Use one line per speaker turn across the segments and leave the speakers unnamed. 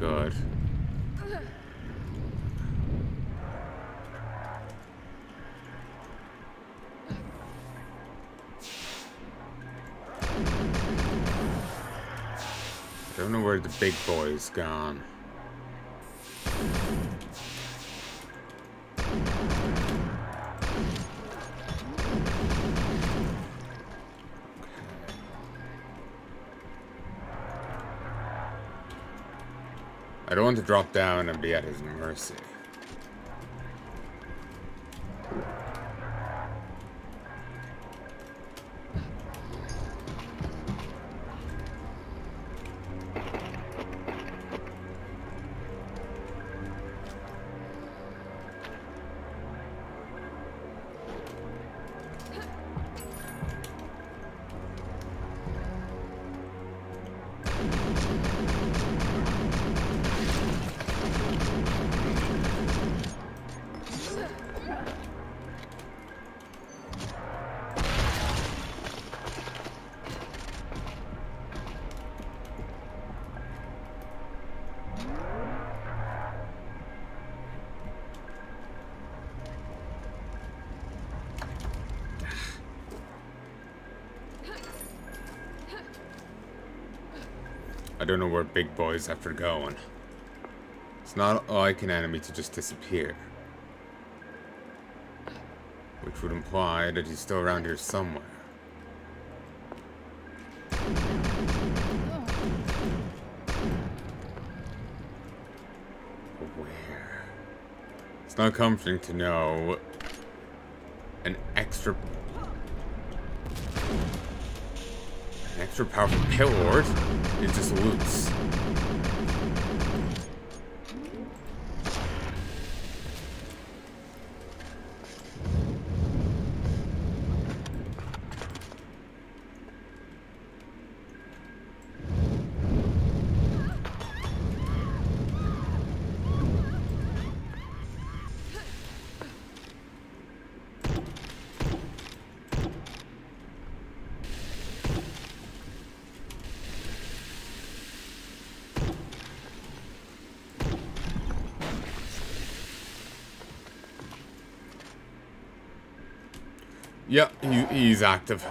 Good. Don't know where the big boy's gone. I to drop down and be at his mercy. I don't know where Big Boy's after going. It's not like an enemy to just disappear. Which would imply that he's still around here somewhere. Where? It's not comforting to know an extra extra powerful pit lord is just loose. Yep, he, he's active.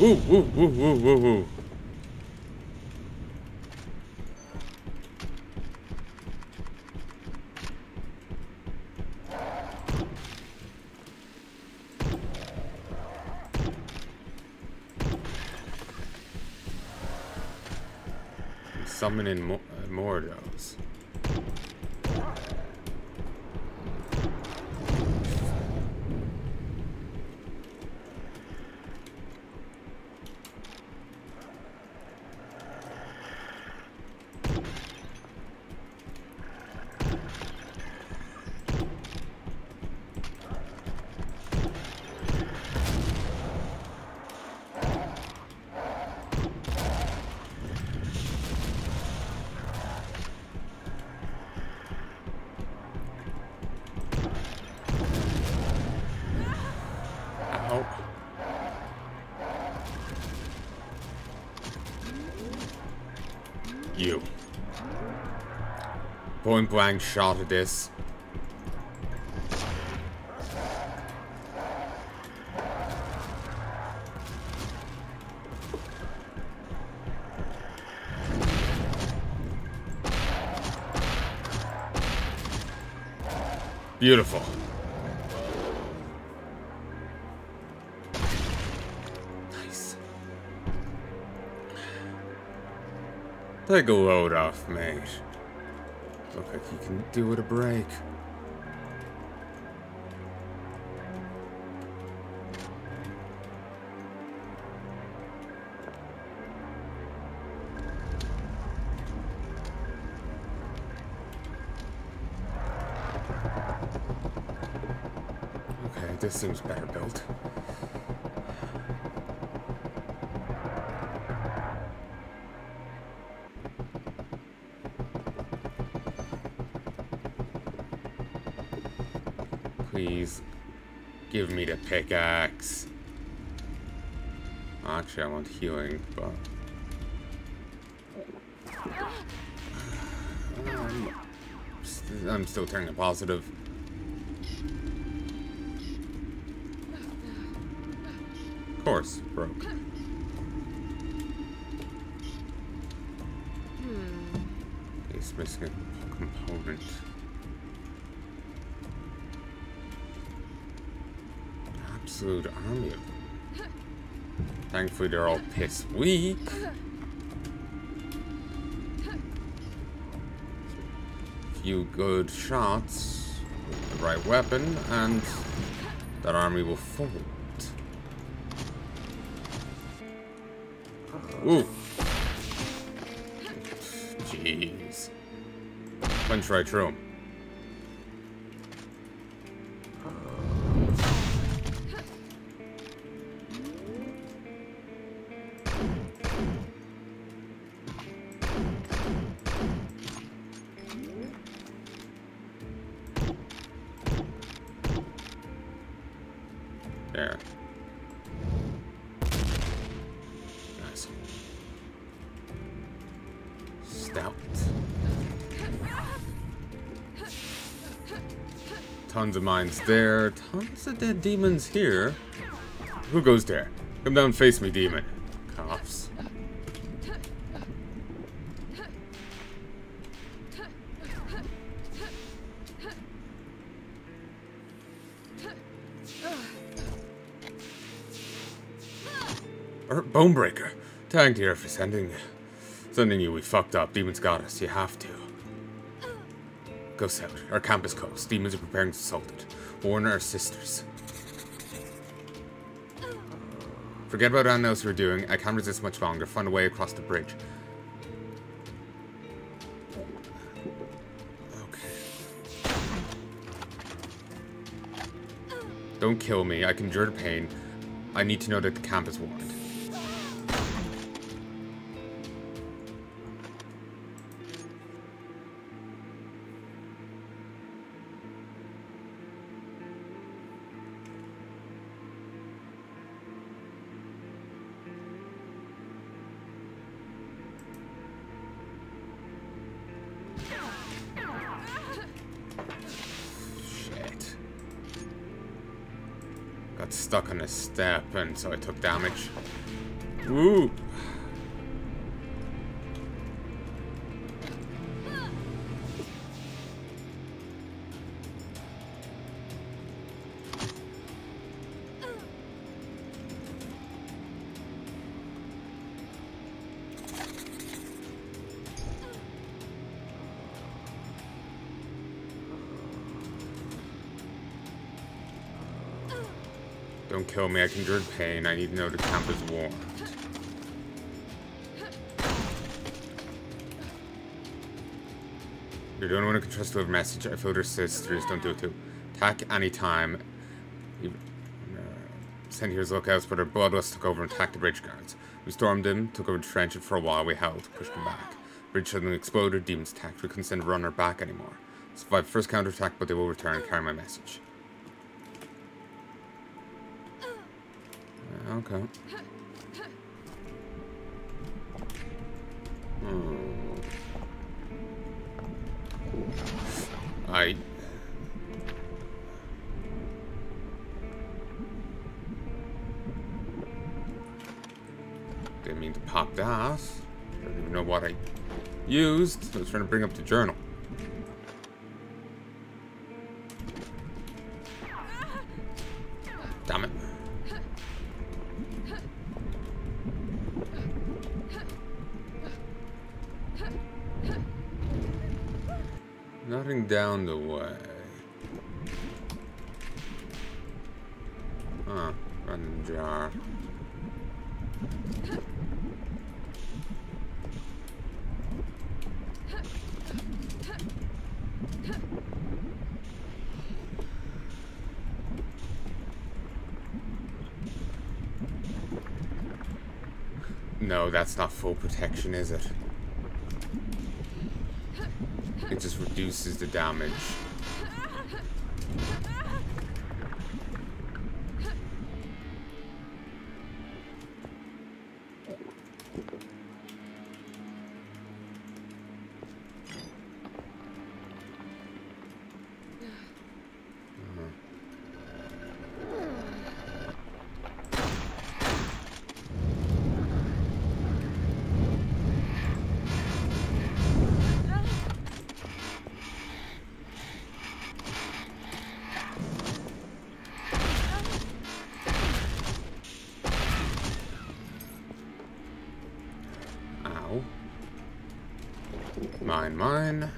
Ooh, ooh, ooh, ooh, ooh, ooh. Summoning mo Point blank shot at this. Beautiful. Nice. Take a load off, mate. Look like you can do with a break. Okay, this seems better built. Give me the pickaxe. Actually, I want healing, but... Um, I'm still turning a positive. Of course, broke. It's missing a component. Absolute army of them. Thankfully, they're all piss weak. Few good shots, the right weapon, and that army will fold. Ooh. Jeez. Punch right through him. Tons of mines there. Tons of dead demons here. Who goes there? Come down face me, demon. Coughs. Er, Bonebreaker. Thank you for sending sending you. We fucked up. Demons got us. You have to. Go south. Our camp is closed. Demons are preparing to assault it. Warn our sisters. Forget about else we're doing. I can't resist much longer. Find a way across the bridge. Okay. Don't kill me. I can endure the pain. I need to know that the camp is warned. And so I took damage. Woo! Kill me, I endure pain. I need to know the camp is the only one who can trust to a message. I feel their sisters, don't do it too. Attack anytime. You, uh, sent here's lookouts, but our bloodlust took over and attacked the bridge guards. We stormed them, took over the trench, and for a while we held, pushed them back. Bridge suddenly exploded, demons attacked. We couldn't send a runner back anymore. Survived first counterattack, but they will return and carry my message. Okay. Hmm. I... Didn't mean to pop that. I don't even know what I used. I was trying to bring up the journal. No, that's not full protection, is it? It just reduces the damage. Mine, mine.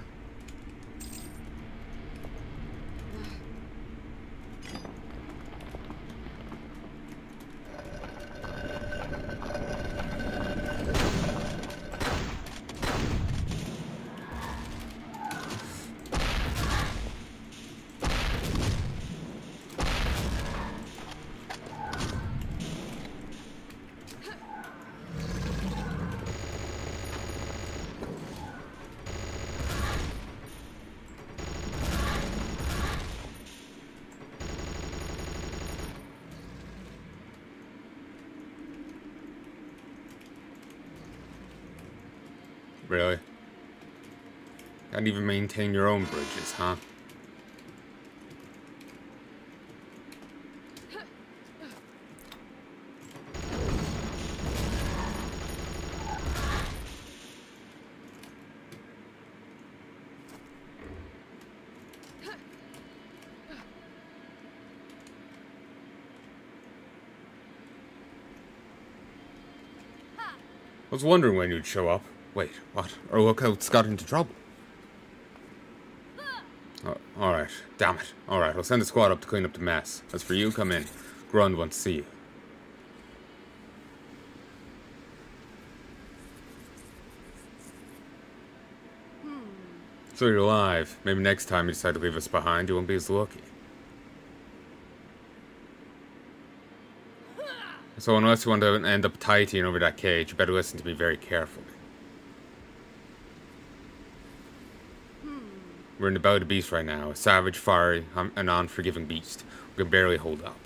Can't even maintain your own bridges, huh? I was wondering when you'd show up. Wait, what? Our lookout's got into trouble. Oh, Alright, damn it. Alright, I'll send a squad up to clean up the mess. As for you, come in. Grund wants to see you. So you're alive. Maybe next time you decide to leave us behind, you won't be as lucky. So unless you want to end up tightying over that cage, you better listen to me very carefully. We're in the belly of the beast right now. A savage, fiery, and unforgiving beast. We can barely hold up.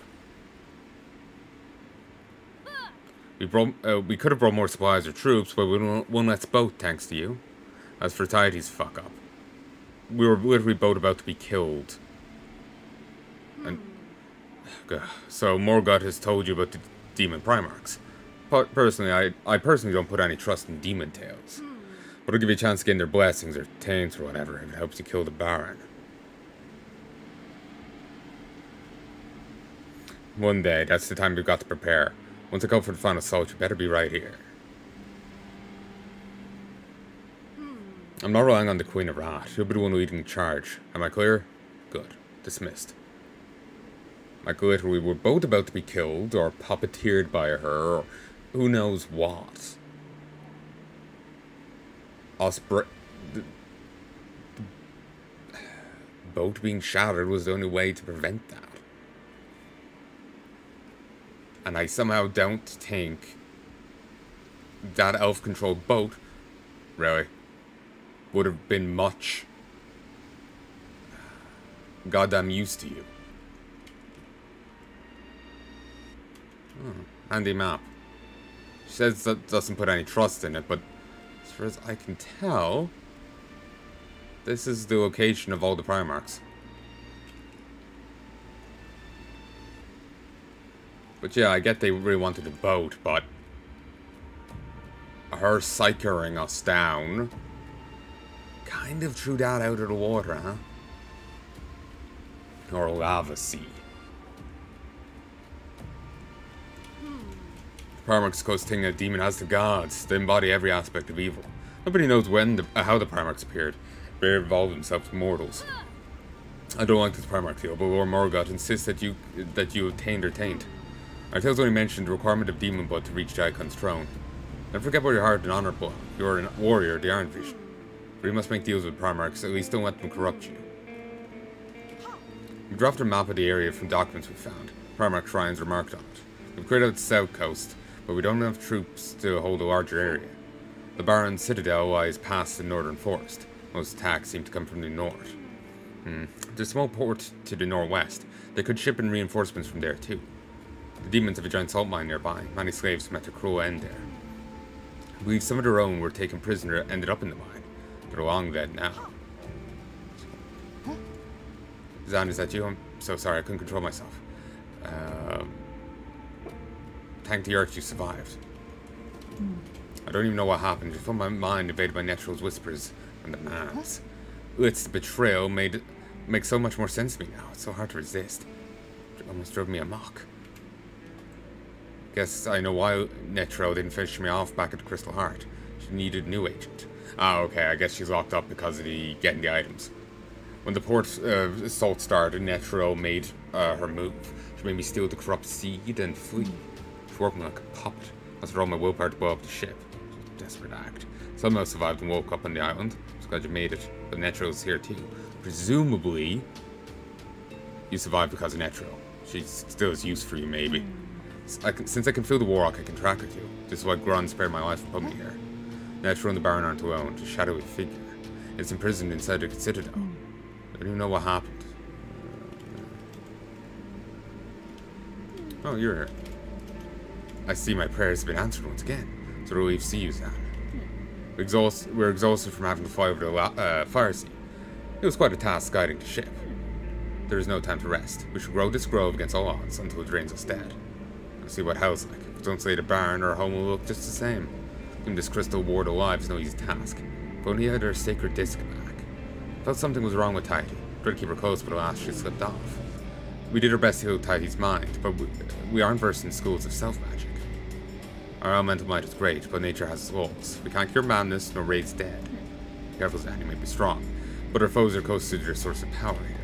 We brought, uh, we could have brought more supplies or troops, but we won't, won't let us boat, thanks to you. As for Tidy's fuck up. We were literally both about to be killed. And... So Morgott has told you about the demon Primarchs. Personally, I, I personally don't put any trust in demon tales. It'll give you a chance to gain their blessings or taints or whatever if it helps you kill the Baron. One day, that's the time we've got to prepare. Once I go for the final assault, you better be right here. I'm not relying on the Queen of Rat. She'll be the one leading charge. Am I clear? Good. Dismissed. Like literally, we're both about to be killed, or puppeteered by her, or who knows what us the, the boat being shattered was the only way to prevent that. And I somehow don't think that elf-controlled boat, really, would have been much goddamn used to you. Oh, handy map. She says that doesn't put any trust in it, but far as I can tell, this is the location of all the Primarchs. But yeah, I get they really wanted a boat, but her psychering us down kind of threw that out of the water, huh? Or lava sea. Primarchs Coast a demon as the gods. They embody every aspect of evil. Nobody knows when, the, uh, how the Primarchs appeared. They evolved themselves to mortals. I don't like this Primarch deal, but Lord Morgott insists that you that you obtained or taint. Our tales only mentioned the requirement of demon blood to reach Jaikon's throne. Never forget about your heart and honor, you're a warrior, the Iron Vision. But you must make deals with Primarchs, at least don't let them corrupt you. We dropped a map of the area from documents we found. Primarch shrines are marked on it. We've cleared out the south coast, but we don't have troops to hold a larger area. The Baron's citadel lies past the northern forest. Most attacks seem to come from the north. Hmm. There's a small port to the northwest. They could ship in reinforcements from there too. The demons have a giant salt mine nearby. Many slaves met a cruel end there. I believe some of their own were taken prisoner and ended up in the mine. They're long dead now. Zan, is that you? I'm so sorry, I couldn't control myself. Um, Thank the earth you survived. Mm. I don't even know what happened. From my mind invaded my Netral's whispers and the man's. Its betrayal made makes so much more sense to me now. It's so hard to resist. It almost drove me amok. Guess I know why Netro didn't finish me off back at the Crystal Heart. She needed a new agent. Ah, okay, I guess she's locked up because of the getting the items. When the port uh, assault started, Netro made uh, her move. She made me steal the corrupt seed and flee. She's working like a puppet. I was all my willpower to blow up the ship. Desperate act. Somehow survived and woke up on the island. Just glad you made it. But Netro is here too. Presumably, you survived because of Netro. She still has use for you, maybe. I can, since I can feel the warlock, I can track her too. This is why Grun spared my life and put me here. Netro and the Baron aren't alone, A shadowy figure. It's imprisoned inside a citadel. I don't even know what happened. Oh, you're here. I see my prayers have been answered once again. It's a relief you, Zan. We're, exhaust we're exhausted from having to fly over the uh, fire sea. It was quite a task guiding the ship. There is no time to rest. We should grow this grove against all odds until it drains us dead. We'll see what hell's like. Don't say the barn, or home will look just the same. Keeping this crystal ward alive is no easy task. But he had her sacred disc back, I felt something was wrong with Tidy. Tried to keep her close, but alas, she slipped off. We did our best to heal Tidy's mind, but we, we aren't versed in schools of self-magic. Our elemental might is great, but nature has its laws. We can't cure madness, nor raise dead. Careful, Zan, may be strong, but our foes are close to their source of power here.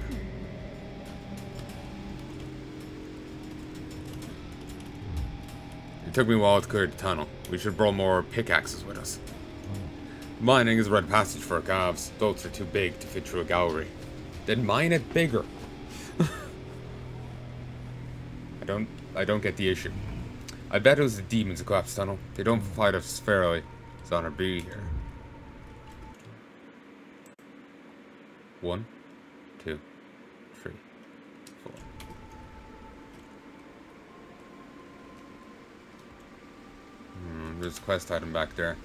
It took me a while to clear the tunnel. We should bring more pickaxes with us. Mining is a red passage for our calves. Boats are too big to fit through a gallery. Then mine it bigger. I don't I don't get the issue. I bet it was the demons who collapsed tunnel. They don't fight us fairly. It's on our B here. One, two, three, four. Hmm, there's a quest item back there.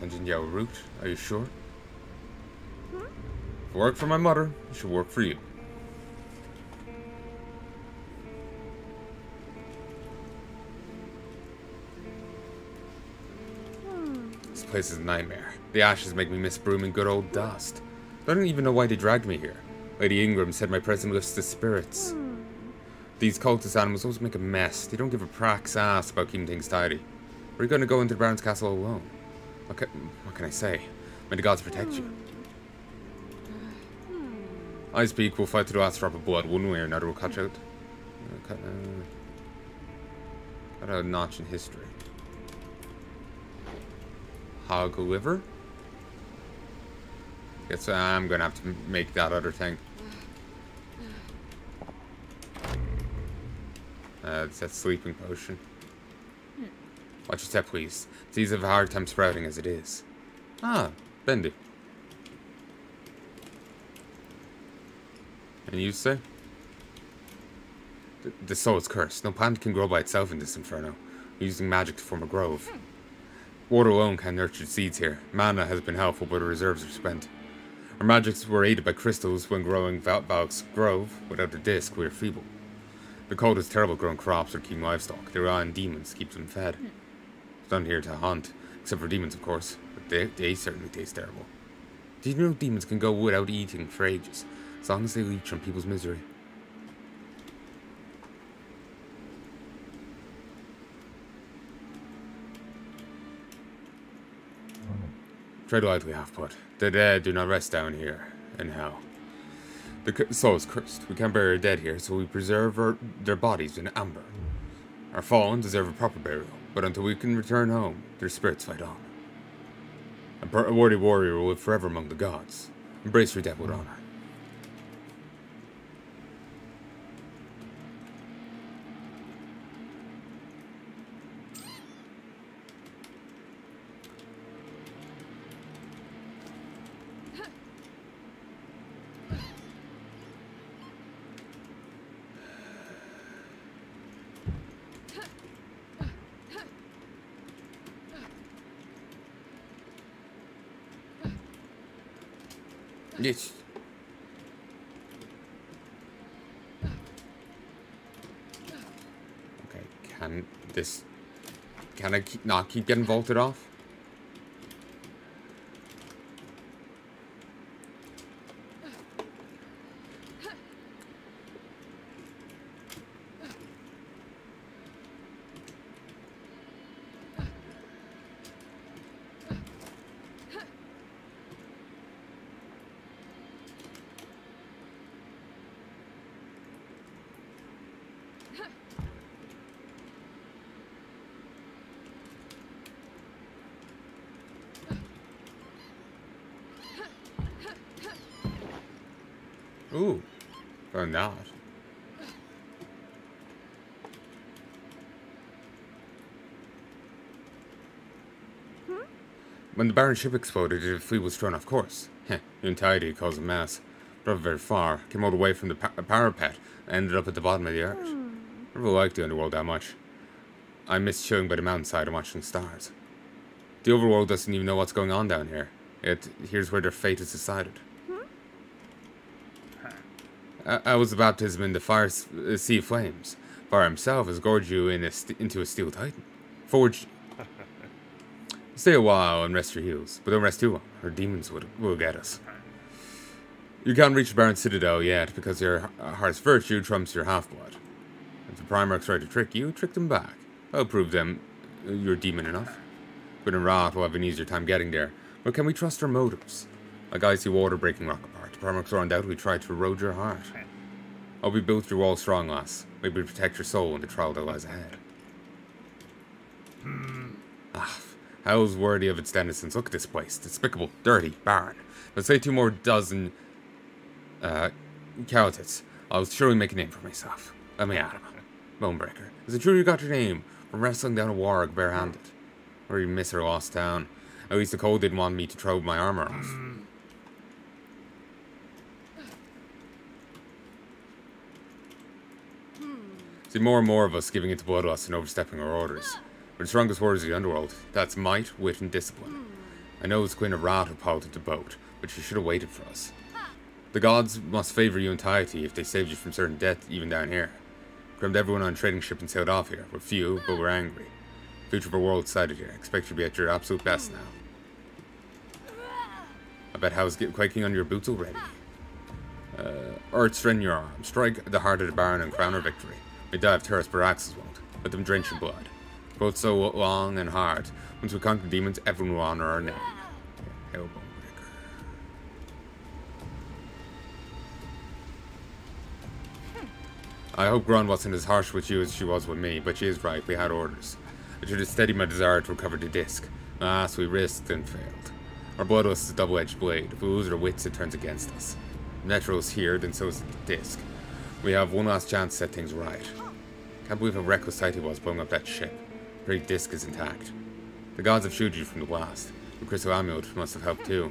Dungeon Yao Root, are you sure? If it worked for my mother, it should work for you. Place is a nightmare. The ashes make me miss brooming good old dust. I don't even know why they dragged me here. Lady Ingram said my presence lifts the spirits. These cultist animals always make a mess. They don't give a prack's ass about keeping things tidy. Are you going to go into the Baron's castle alone? What can, what can I say? May the gods protect you. I speak, we'll fight to the last drop of blood. One way or another, we'll catch out. Uh, cut, uh, cut a notch in history. Hog liver? Guess I'm gonna have to make that other thing. Uh, it's that sleeping potion. Watch your step, please. It's have a hard time sprouting as it is. Ah, Bendy. And you say? The, the soul is cursed. No plant can grow by itself in this inferno. We're using magic to form a grove. Water alone can nurture seeds here. Mana has been helpful, but reserves are spent. Our magics were aided by crystals when growing Val Valk's Grove. Without the disc, we are feeble. The cold is terrible growing crops or keeping livestock. They rely on demons to keep them fed. It's not here to hunt, except for demons, of course. But they, they certainly taste terrible. Did you know demons can go without eating for ages, as long as they leech on people's misery? Tread lightly, half-put. The dead do not rest down here, in hell. The soul is cursed. We can't bury our dead here, so we preserve our, their bodies in amber. Our fallen deserve a proper burial, but until we can return home, their spirits fight on. A worthy warrior will live forever among the gods. Embrace your death with honor. Yes. Okay, can this... Can I keep, not keep getting vaulted off? Ooh, found that. When the Baron ship exploded, the fleet was thrown off course. Heh, untidy caused a mess. Not very far, came all the way from the pa parapet, and ended up at the bottom of the earth. Hmm. Never liked the underworld that much. I miss chilling by the mountainside and watching stars. The overworld doesn't even know what's going on down here. Yet, here's where their fate is decided. Hmm? I, I was the baptism in the fire sea of flames. Fire himself has gorged you in a into a steel titan. Forged Stay a while and rest your heels, but don't rest too long, or demons would, will get us. You can't reach the Baron's Citadel yet, because your heart's virtue trumps your half-blood. If the Primarchs try to trick you, trick them back. I'll prove them uh, you're demon enough. But in Wrath, we'll have an easier time getting there. But can we trust our motives? Like icy water breaking rock apart, the Primarchs will undoubtedly try to erode your heart. I'll be built your wall strong, lass. Maybe protect your soul in the trial that lies ahead. Ah, Hell's worthy of its denizens. Look at this place. Despicable, dirty, barren. Let's say two more dozen uh, Calitits. I'll surely make a name for myself. Let me at him. Bonebreaker. Is it true you got your name from wrestling down a warg barehanded? Or you miss her lost town? At least the cold didn't want me to throw my armor off. See more and more of us giving into bloodlust and overstepping our orders. We're the strongest warriors of the underworld. That's might, wit, and discipline. I know it's Queen of who piloted the boat, but she should have waited for us. The gods must favor you entirety if they saved you from certain death even down here. Grabbed everyone on a trading ship and sailed off here. We're few, but we're angry. Future of our world decided here. Expect you to be at your absolute best now. I bet how's quaking on your boots already. Uh, Earth, strengthen your arm. Strike the heart of the Baron and crown our victory. We die of Terrace Baraxes won't. Let them drench in blood. Both so long and hard. Once we conquer demons, everyone will honor our name. Hellbone I hope Grun wasn't as harsh with you as she was with me, but she is right, we had orders. I should have steadied my desire to recover the disc. So we risked and failed. Our blood is a double-edged blade. If we lose our wits, it turns against us. Natural is here, then so is the disc. We have one last chance to set things right. Can't believe how reckless he was blowing up that ship. Great disc is intact. The gods have shielded you from the blast. The crystal amulet must have helped too.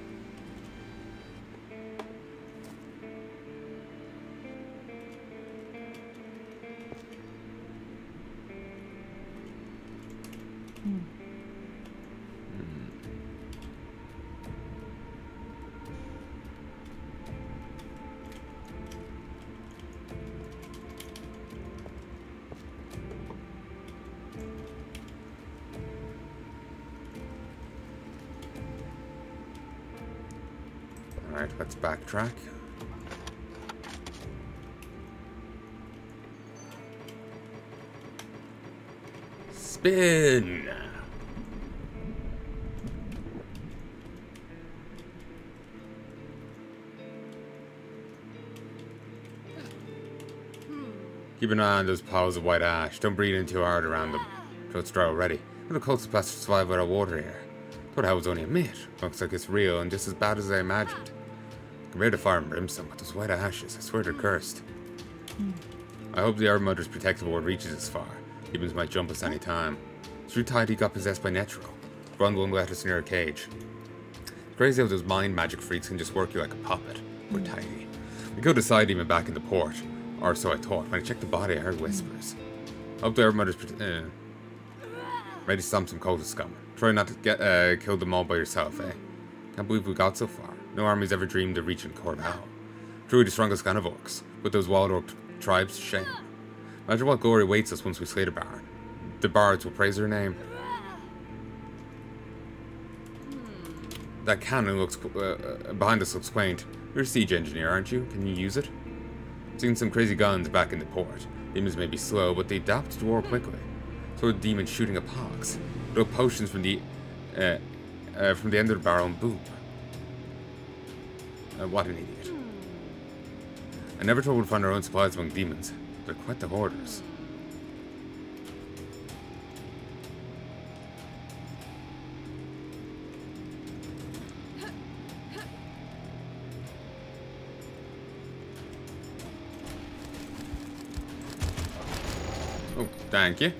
Alright, let's backtrack. Spin! Keep an eye on those piles of white ash. Don't breathe in too hard around them. So it's dry already. What the closest place to survive without water here? Thought I was only a myth. Looks like it's real and just as bad as I imagined. To fire and brimstone, but those white ashes, I swear they're cursed. I hope the Earth Mother's protective ward reaches this far. Demons might jump us any time. Through tide, he got possessed by Netral. Run won't let us near a cage. Crazy how those mind magic freaks can just work you like a puppet. We're tiny. We killed a demon back in the port. Or so I thought. When I checked the body, I heard whispers. Hope the Earth Mother's uh, ready to stomp some cultist scum. Try not to get uh, kill them all by yourself, eh? Can't believe we got so far. No army's ever dreamed of reaching Cordell. Truly the strongest orcs. Put those wild orc tribes shame. Imagine what glory awaits us once we slay the Baron. The bards will praise her name. That cannon looks uh, uh, behind us looks quaint. You're a siege engineer, aren't you? Can you use it? Seen some crazy guns back in the port. Demons may be slow, but they adapt to war quickly. So a demon shooting a pox. Throw potions from the uh, uh, from the end of the barrel and boom. Uh, what an idiot. I never thought we'd find our own supplies among demons. They're quite the hoarders. Oh, thank you.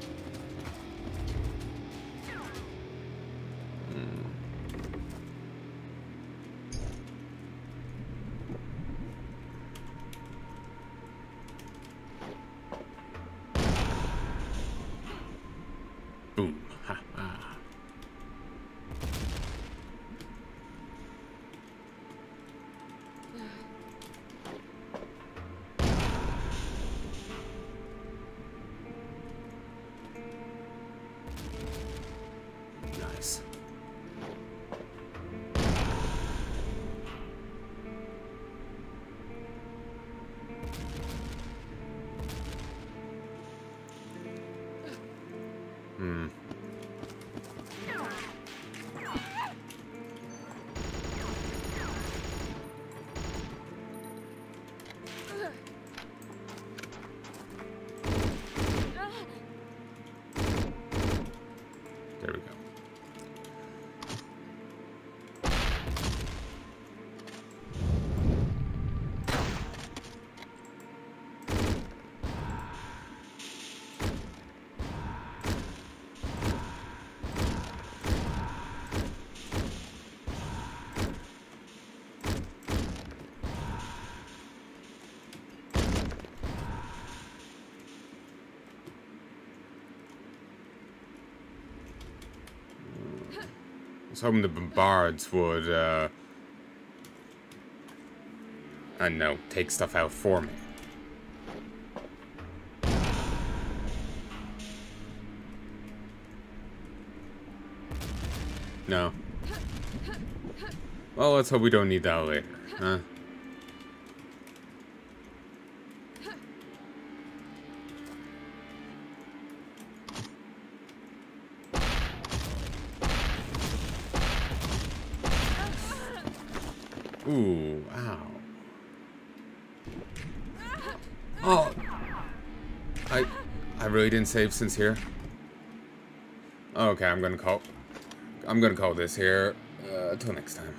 Was hoping the bombards would, uh... I know, take stuff out for me. No. Well, let's hope we don't need that later, huh? Ooh, ow. Oh! I... I really didn't save since here. Okay, I'm gonna call... I'm gonna call this here. Uh, till next time.